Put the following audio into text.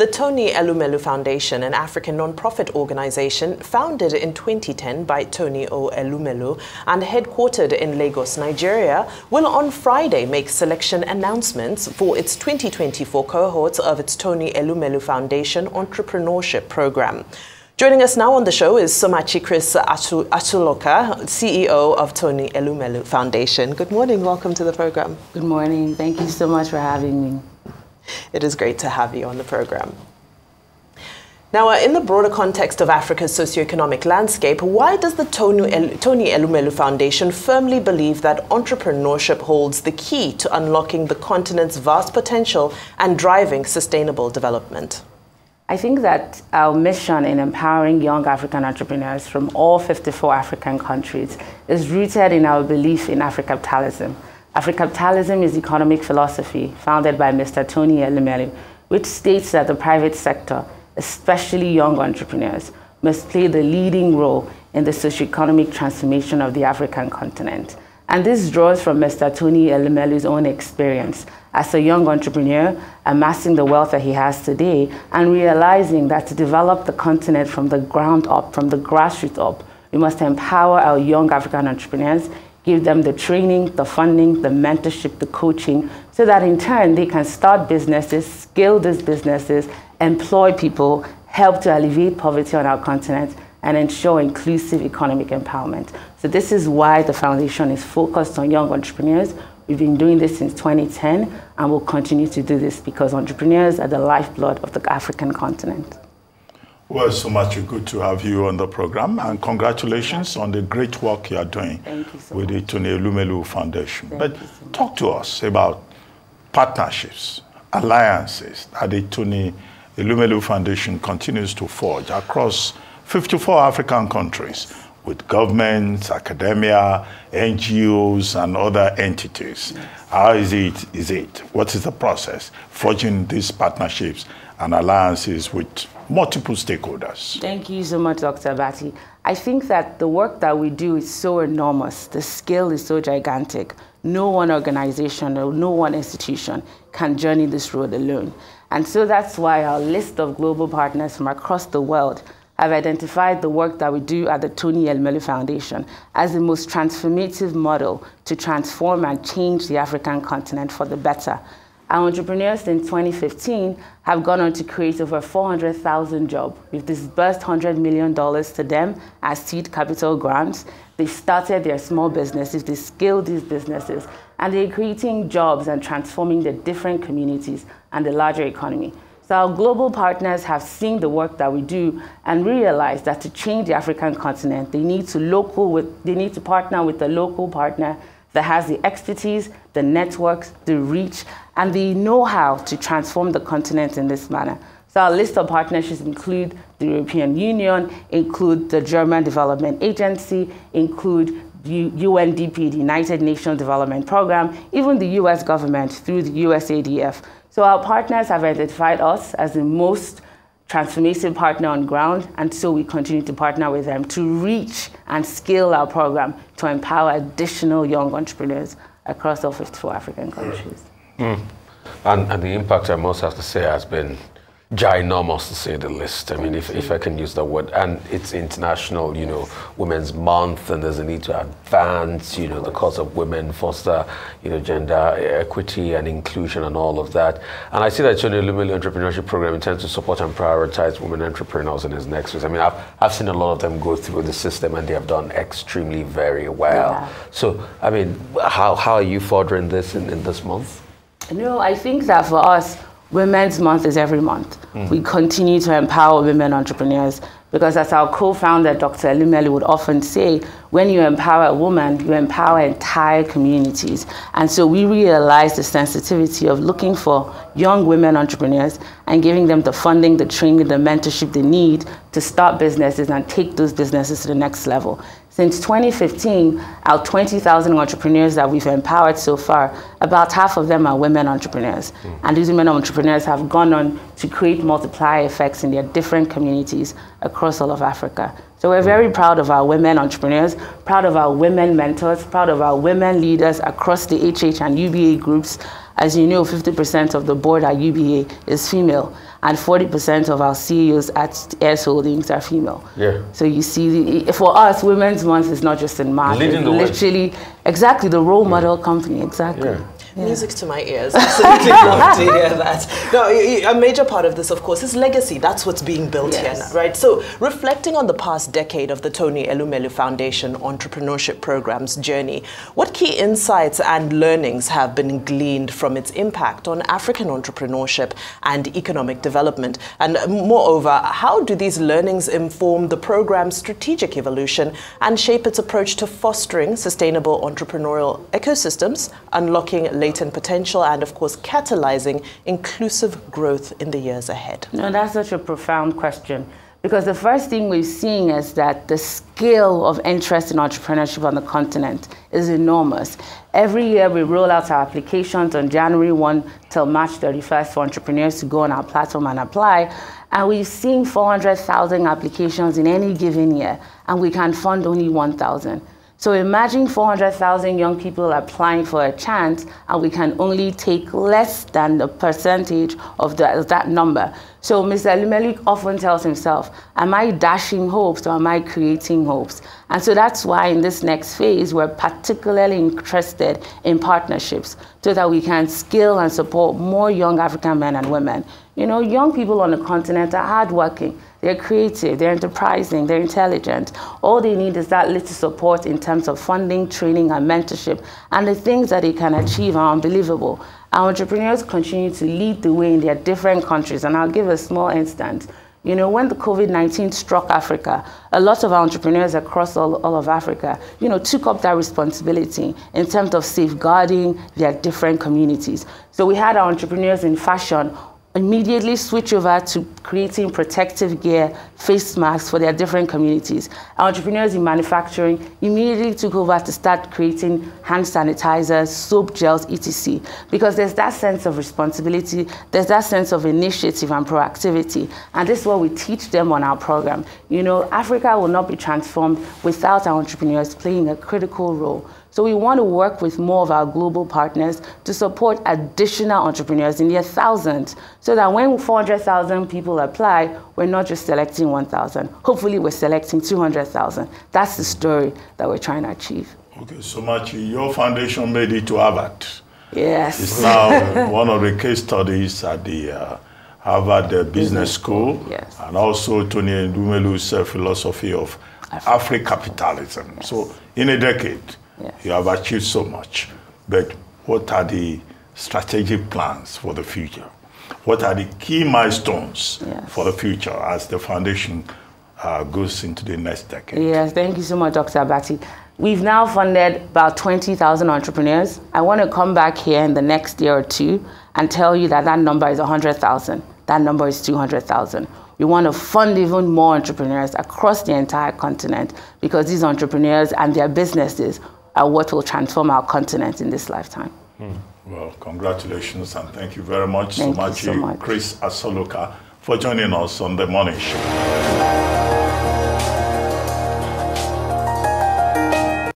The Tony Elumelu Foundation, an African non-profit organization founded in 2010 by Tony O. Elumelu and headquartered in Lagos, Nigeria, will on Friday make selection announcements for its 2024 cohorts of its Tony Elumelu Foundation Entrepreneurship Program. Joining us now on the show is Somachi Chris Asoluka, CEO of Tony Elumelu Foundation. Good morning, welcome to the program. Good morning, thank you so much for having me. It is great to have you on the program. Now, uh, in the broader context of Africa's socioeconomic landscape, why does the Tony, El Tony Elumelu Foundation firmly believe that entrepreneurship holds the key to unlocking the continent's vast potential and driving sustainable development? I think that our mission in empowering young African entrepreneurs from all 54 African countries is rooted in our belief in Africapitalism Africapitalism is economic philosophy founded by Mr. Tony Elumelu, which states that the private sector, especially young entrepreneurs, must play the leading role in the socioeconomic transformation of the African continent. And this draws from Mr. Tony Elumelu's own experience as a young entrepreneur, amassing the wealth that he has today, and realizing that to develop the continent from the ground up, from the grassroots up, we must empower our young African entrepreneurs give them the training, the funding, the mentorship, the coaching, so that in turn they can start businesses, scale these businesses, employ people, help to alleviate poverty on our continent, and ensure inclusive economic empowerment. So this is why the foundation is focused on young entrepreneurs. We've been doing this since 2010 and will continue to do this because entrepreneurs are the lifeblood of the African continent. Well, Somachi good to have you on the program, and congratulations on the great work you are doing you so with the Tony Elumelu Foundation. Thank but so talk to us about partnerships, alliances that the Tony Elumelu Foundation continues to forge across 54 African countries with governments, academia, NGOs, and other entities. How is it, is it? What is the process? Forging these partnerships and alliances with multiple stakeholders. Thank you so much, Dr. Abati. I think that the work that we do is so enormous. The scale is so gigantic. No one organization or no one institution can journey this road alone. And so that's why our list of global partners from across the world have identified the work that we do at the Tony Elumelu Foundation as the most transformative model to transform and change the African continent for the better. Our entrepreneurs in 2015 have gone on to create over 400,000 jobs. We've disbursed $100 million to them as seed capital grants. They've started their small businesses, they scaled these businesses, and they're creating jobs and transforming the different communities and the larger economy. So our global partners have seen the work that we do and realized that to change the African continent, they need to local with, they need to partner with a local partner that has the expertise, the networks, the reach, and the know-how to transform the continent in this manner. So our list of partnerships include the European Union, include the German Development Agency, include UNDP, the United Nations Development Program, even the US government through the USADF. So our partners have identified us as the most transformative partner on ground, and so we continue to partner with them to reach and scale our program to empower additional young entrepreneurs across all 54 African countries. Mm. And, and the impact, I must have to say, has been ginormous to say the least. I mean, if, if I can use that word. And it's International, you know, Women's Month, and there's a need to advance, you know, the cause of women, foster, you know, gender equity and inclusion and all of that. And I see that Tony Elumelu Entrepreneurship Program intends to support and prioritize women entrepreneurs in its next phase. I mean, I've, I've seen a lot of them go through the system and they have done extremely very well. Yeah. So, I mean, how, how are you furthering this in, in this month? No, I think that for us, Women's Month is every month. Mm. We continue to empower women entrepreneurs because, as our co founder, Dr. Elumelu, would often say, when you empower a woman, you empower entire communities. And so we realize the sensitivity of looking for young women entrepreneurs and giving them the funding, the training, the mentorship they need to start businesses and take those businesses to the next level. Since 2015, our 20,000 entrepreneurs that we've empowered so far, about half of them are women entrepreneurs. Mm. And these women entrepreneurs have gone on to create multiplier effects in their different communities across all of Africa. So we're very proud of our women entrepreneurs, proud of our women mentors, proud of our women leaders across the HH and UBA groups. As you know, 50% of the board at UBA is female. And 40% of our CEOs at Heirs Holdings are female. Yeah. So you see, the, for us, Women's Month is not just in March. Leading the way. literally, exactly, the role model company, exactly. Yeah. Music to my ears. Absolutely love to hear that. No, y- y- a major part of this, of course, is legacy. That's what's being built here, now, right? So, reflecting on the past decade of the Tony Elumelu Foundation entrepreneurship program's journey, what key insights and learnings have been gleaned from its impact on African entrepreneurship and economic development? And moreover, how do these learnings inform the program's strategic evolution and shape its approach to fostering sustainable entrepreneurial ecosystems, unlocking latent potential, and of course, catalyzing inclusive growth in the years ahead? No, that's such a profound question. Because the first thing we're seeing is that the scale of interest in entrepreneurship on the continent is enormous. Every year we roll out our applications on January 1 till March 31st for entrepreneurs to go on our platform and apply. And we've seen 400,000 applications in any given year, and we can fund only 1,000. So imagine 400,000 young people applying for a chance, and we can only take less than the percentage of the, that number. So Mr. Elumelu often tells himself, am I dashing hopes or am I creating hopes? And so that's why in this next phase, we're particularly interested in partnerships so that we can scale and support more young African men and women. You know, young people on the continent are hardworking. They're creative, they're enterprising, they're intelligent. All they need is that little support in terms of funding, training, and mentorship. And the things that they can achieve are unbelievable. Our entrepreneurs continue to lead the way in their different countries. And I'll give a small instance. You know, when the COVID-19 struck Africa, a lot of our entrepreneurs across all, all of Africa, you know, took up that responsibility in terms of safeguarding their different communities. So we had our entrepreneurs in fashion immediately switch over to creating protective gear, face masks for their different communities. Entrepreneurs in manufacturing immediately took over to start creating hand sanitizers, soap gels, etc. Because there's that sense of responsibility, there's that sense of initiative and proactivity. And this is what we teach them on our program. You know, Africa will not be transformed without our entrepreneurs playing a critical role. So we want to work with more of our global partners to support additional entrepreneurs in their thousands so that when 400,000 people apply, we're not just selecting 1,000. Hopefully we're selecting 200,000. That's the story that we're trying to achieve. Okay, Somachi. Your foundation made it to Harvard. Yes. It's now one of the case studies at the uh, Harvard uh, Business School, yes. and also Tony Elumelu's uh, philosophy of Afro-capitalism. So in a decade, Yes. you have achieved so much. But what are the strategic plans for the future? What are the key milestones Yes. for the future as the foundation uh, goes into the next decade? Yes, thank you so much, Dr. Abati. We've now funded about 20,000 entrepreneurs. I want to come back here in the next year or two and tell you that that number is 100,000. That number is 200,000. We want to fund even more entrepreneurs across the entire continent because these entrepreneurs and their businesses are what will transform our continent in this lifetime. Hmm. Well, congratulations and thank you very much, Thank so much. Chris Asoluka, for joining us on the morning show.